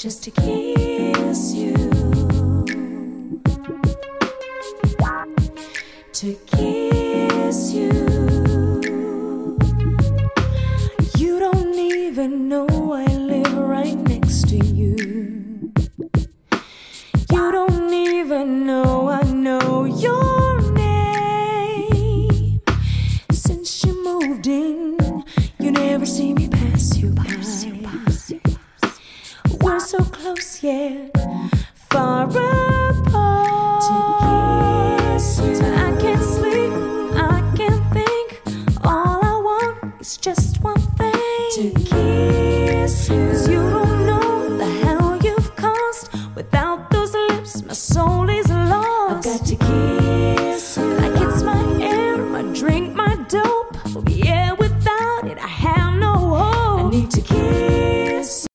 just to kiss you. To kiss you. You don't even know I live right next to you. You don't even know I know your name. Since you moved in, We're so close yet far apart. To kiss you. I can't sleep, I can't think. All I want is just one thing to kiss you. Cause you don't know the hell you've caused. Without those lips, my soul is lost. I've got to kiss.